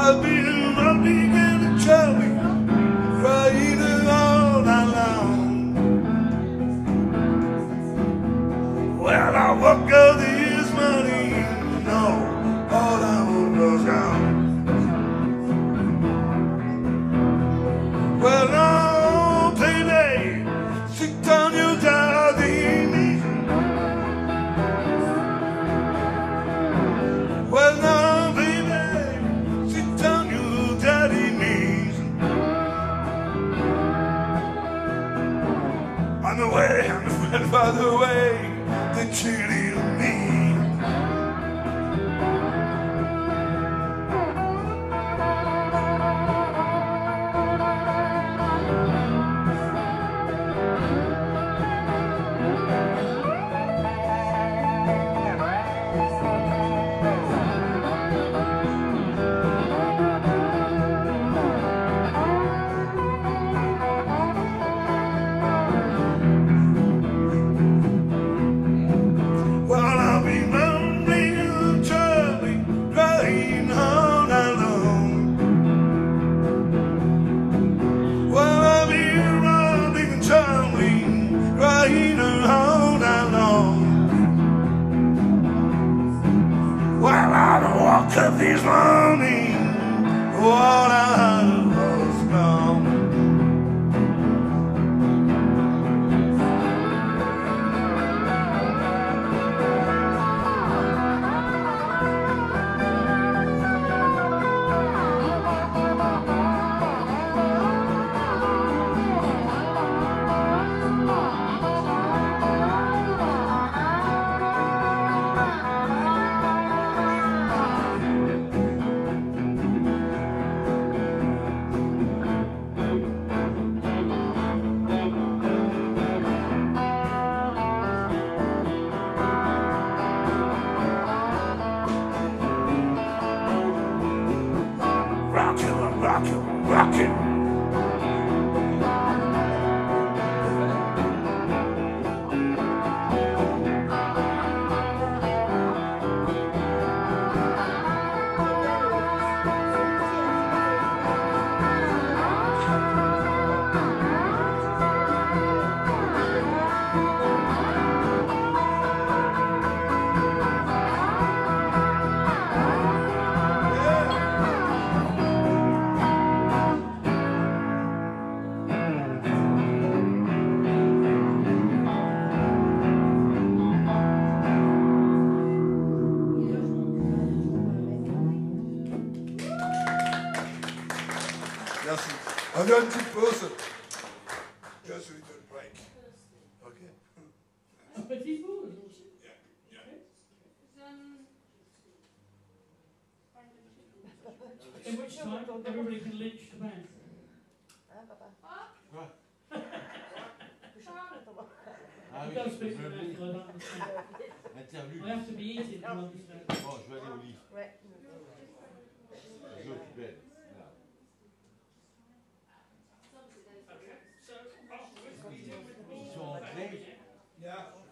I've been and crying all night long. Well, I woke up. and by the way, they cheated me. of these mornings. Merci. On a une petite pause. Just a little break. OK. Un petit bout. Yeah, yeah. In which time everybody can lynch the band. Ah oui, je I have to be to understand. Bon, je vais aller au lit. Ouais. Yeah.